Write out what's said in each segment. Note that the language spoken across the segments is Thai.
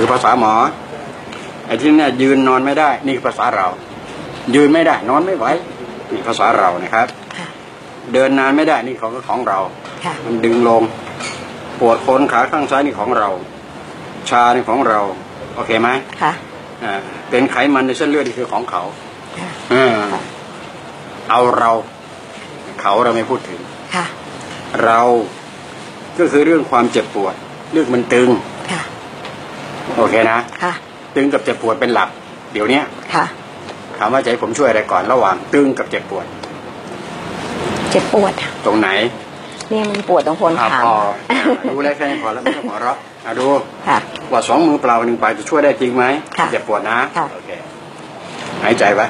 คือภาษาหมอไอ้ที่เนี่ยยืนนอนไม่ได้ นี่คือภาษาเรา ยืนไม่ได้ นอนไม่ไหวนี่ภาษาเรานะครับค่ะเดินนานไม่ได้นี่ของของเราค่ะมันดึงลง ปวดโคนขาข้างซ้ายนี่ของเรา ชานี่ของเรา โอเคไหมค่ะอ่าเป็นไขมันในเส้นเลือดนี่คือของเขาค่ะอ่าเอาเรา เขาเราไม่พูดถึงค่ะเราก็คือเรื่องความเจ็บปวด เรื่องมันตึงค่ะ โอเคนะค่ะตึงกับเจ็บปวดเป็นหลัก เดี๋ยวเนี้ยค่ะ ถามว่าจะให้ผมช่วยอะไรก่อนระหว่างตึงกับเจ็บปวด เจ็บปวด ตรงไหนนี่มันปวดตรงโคนอะขาพออะดูแลวแค่นี้พอแล้วไม่ต้องหัวเราะอะดูค่ะ ว่าสองมือเปล่าหนึ่งไปจะช่วยได้จริงไหมค่ะเจ็บปวดนะค่ะ โอเคหายใจไว้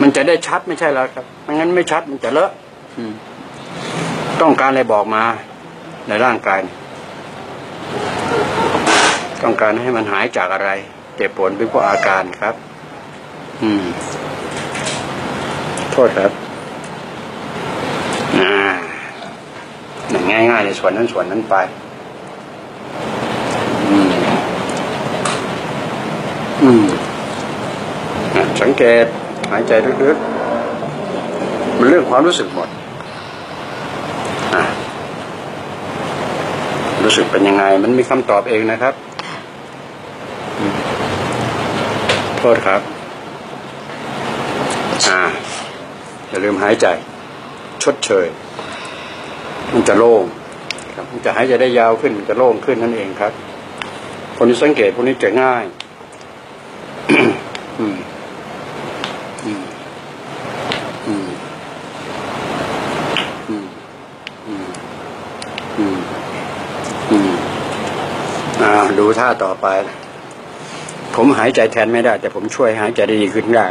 มันจะได้ชัดไม่ใช่แล้วครับไม่งั้นไม่ชัดมันจะเลอะอืมต้องการอะไรบอกมาในร่างกาย ต้องการให้มันหายจากอะไร เจ็บปวดเป็นเพราะอาการครับ อืม โทษครับอ่าหนึ่งง่ายๆในส่วนนั้นส่วนนั้นไป อืม อืมอะสังเกตหายใจลึกๆ มันเรื่องความรู้สึกหมดอะรู้สึกเป็นยังไง มันมีคำตอบเองนะครับอืม โทษครับ อ่า อย่าลืมหายใจ ชดเชย มันจะโล่งครับ มันจะหายใจได้ยาวขึ้นมันจะโล่งขึ้นนั่นเองครับ คนที่สังเกตพวกนี้จะง่าย อืม อืม อืม อืม อืม อืม อืม อ่า ดูท่าต่อไป ผมหายใจแทนไม่ได้ แต่ผมช่วยหายใจได้ดีขึ้นได้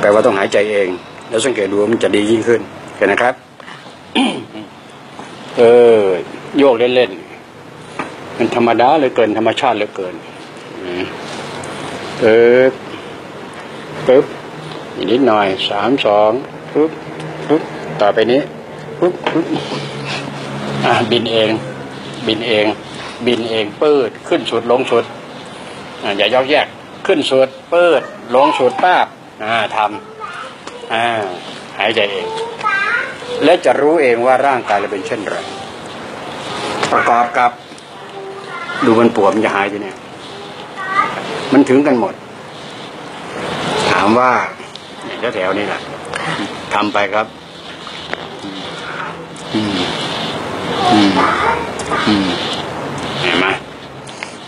แปลว่าต้องหายใจเอง แล้วสังเกตดูว่ามันจะดียิ่งขึ้นเห็นนะครับ เออโยกเล่นๆมันธรรมดาเหลยเกินธรรมชาติเหลือเกินอืมปึ๊บปึ๊บอีกนิดหน่อยสามสองปึ๊บปึ๊บต่อไปนี้ปึ๊บปึ๊บอะบินเอง บินเอง บินเองปืดขึ้นสุดลงสุด อย่ายอกแยกขึ้นสุดเปืดลงสุดป้าบอ่าทำอ่าหายใจเอง และจะรู้เองว่าร่างกายเราเป็นเช่นไรประกอบกับ ดูมันปวดมันจะหายไปเนี่ยมันถึงกันหมด ถามว่าแถวๆนี่แหละทำไปครับอืมอืมอืม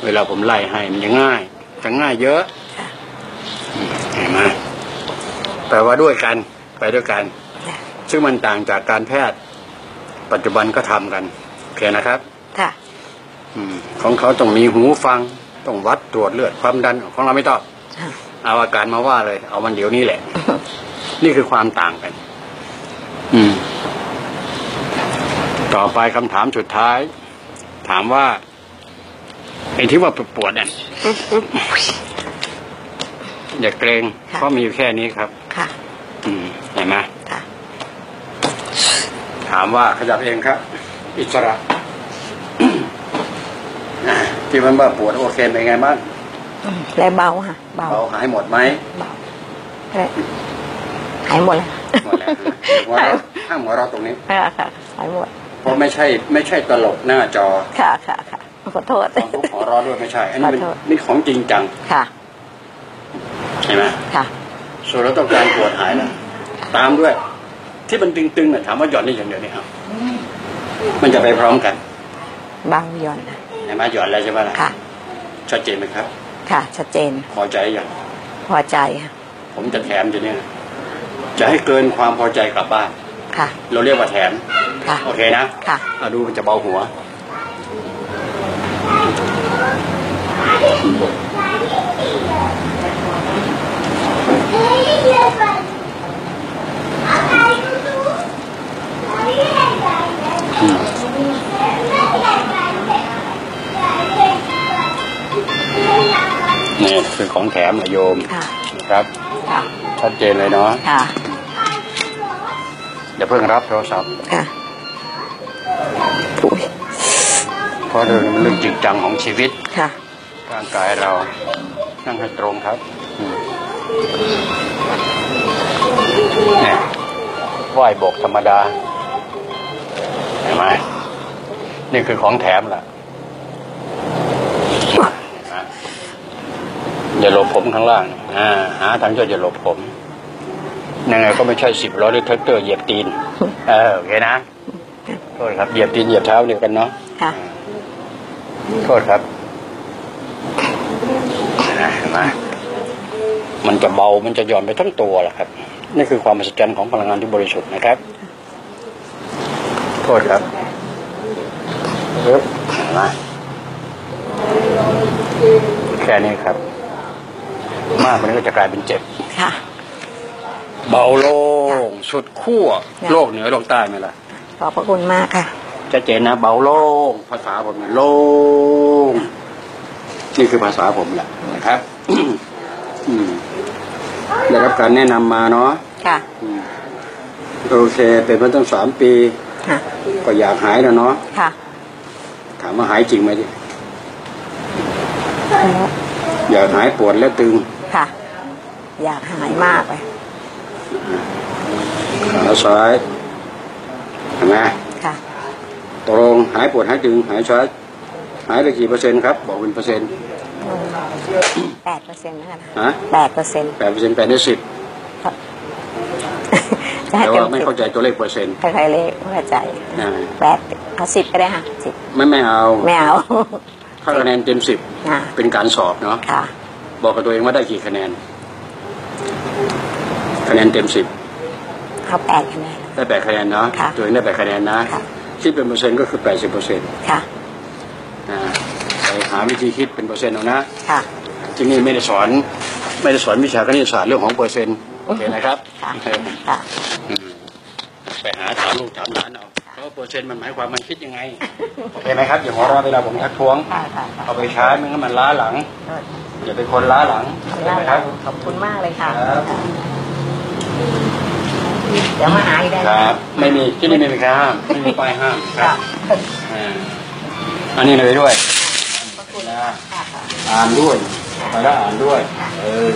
เวลาผมไล่ให้มันจะง่ายจะง่ายเยอะอืมเห็นไหมแปลว่าด้วยกันไปด้วยกัน ซึ่งมันต่างจากการแพทย์ ปัจจุบันก็ทำกันโอเคนะครับค่ะอืมของเขาต้องมีหูฟังต้องวัดตรวจเลือดความดันของเราไม่ต้องค่ะเอาอาการมาว่าเลย เอามันเดี๋ยวนี้แหละ นี่คือความต่างกัน อืม ต่อไปคำถามสุดท้าย ถามว่า ไอ้ที่ว่าปวดๆเนี่ยปึ๊บปึ๊บอย่าเกรงค่ะเพราะมีอยู่แค่นี้ครับ ค่ะ อืมเห็นไหมค่ะถามว่าขยับเองครับ อิสระที่มันว่าปวดโอเคเป็นไงบ้างอืมและเบาค่ะ เบาเราหายหมดไหมเบาและหายหมดเลยหมดแล้วหัวเราะห้ามหัวเราะตรงนี้ค่ะค่ะหายหมดเพราะไม่ใช่ ไม่ใช่ตลกหน้าจอค่ะค่ะค่ะ ขอโทษของทุกหัวเราะด้วยไม่ใช่ อันนี้เป็นขอโทษนี่ของจริงจังค่ะใช่ไหมค่ะส่วนเราต้องการปวดหายแล้วตามด้วย ที่มันตึงๆน่ะถามว่าหย่อนได้อย่างเดียวนี่เอามันจะไปพร้อมกันเบาหย่อนเห็นไหมหย่อนแล้วใช่ไหมล่ะค่ะชัดเจนไหมครับ ค่ะ ชัดเจน พอใจอย่างพอใจค่ะผมจะแถมทีเนี้ยจะให้เกินความพอใจกลับบ้าน ค่ะ เราเรียกว่าแถม ค่ะ โอเคนะ ค่ะเอาดูมันจะเบาหัว นี่คือของแถมนะโยมค่ะครับค่ะชัดเจนเลยเนาะค่ะอย่าเพิ่งรับโทรศัพท์ค่ะปุ๋ยพอราะเรื่องนี้มันเรื่องจริงจังของชีวิตค่ะร่างกายเรานั่งให้ตรงครับอืมเนี่ยไหว้บกธรรมดาเห็นไหมนี่คือของแถมล่ะเห็นไหม อย่าหลบผมข้างล่างอ่าหาทางช่วยอย่าหลบผมยังไงก็ไม่ใช่สิบล้อหรือแทรกเตอร์เหยียบตีน เออโอเคนะโทษครับเหยียบตีนเหยียบเท้าเดียวกันเนาะค่ะโทษครับนะเห็นไหมมันจะเบา มันจะหย่อนไปทั้งตัวแหละครับ นี่คือความมหัศจรรย์ของพลังงานที่บริสุทธิ์นะครับ โทษครับเอ๊บเห็นไหมแค่นี้ครับ มากกว่านี้ก็จะกลายเป็นเจ็บค่ะ เบาโล่งสุดขั้วค่ะโลกเหนือโลกใต้ไหมล่ะ ขอบพระคุณมากค่ะชัดเจนนะเบาโล่งภาษาผมเนี่ยโล่งนี่คือภาษาผมแหละนะครับอืมได้รับการแนะนำมาเนาะค่ะอืมโอเค เป็นมาตั้งสามปีค่ะก็อยากหายแล้วเนาะค่ะ ถามว่าหายจริงไหมดิอยากหายปวดและตึง ค่ะ อยากหายมากเลยขาซ้ายเห็นไหมค่ะตกลงหายปวดหายตึงหายช้าหายไปกี่เปอร์เซ็นต์ครับ บอกเป็นเปอร์เซ็นต์แปดเปอร์เซ็นต์นะคะฮะแปดเปอร์เซ็นต์แปดเปอร์เซ็นต์แปดในสิบจะให้แต่เต็มว่าไม่สิบเข้าใจตัวเลขเปอร์เซ็นต์ใครๆเลขไม่เข้าใจอ่าแปดเอาสิบก็ได้ค่ะสิบไม่ไม่เอา ไม่เอาถ้าคะแนนเต็มสิบอ่าเป็นการสอบเนาะค่ะ บอกกับตัวเองว่าได้กี่คะแนน คะแนนเต็มสิบเขาแปดคะแนน ได้แปดคะแนนเนาะค่ะตัวเองได้แปดคะแนนนะค่ะ คิดเป็นเปอร์เซ็นต์ก็คือแปดสิบเปอร์เซ็นต์ค่ะ นะไปหาวิธีคิดเป็นเปอร์เซ็นต์เอานะค่ะ ที่นี่ไม่ได้สอน ไม่ได้สอนวิชาคณิตศาสตร์เรื่องของเปอร์เซ็นต์โอเคนะครับค่ะ เออค่ะอืมไปหาถามลูกถามหลานเอาเพราะว่าเปอร์เซ็นต์มันหมายความมันคิดยังไงโอเคไหมครับอย่าหัวเราะเวลาผมทักท้วง ค่ะค่ะค่ะเอาไปใช้ไม่งั้นมันล้าหลัง อย่าเป็นคนล้าหลังโอเคไหมครับขอบคุณมากเลยค่ะครับเดี๋ยวมาหาอีกได้คนะรับ ไม่มีที่นี่ไม่มีใครห้ามไม่มีป้ายห้ามคค่ะรับอ่าอันนี้เลยด้วยนะค่ะค่ะอ่านด้วยไปแล้วอ่านด้วย เออ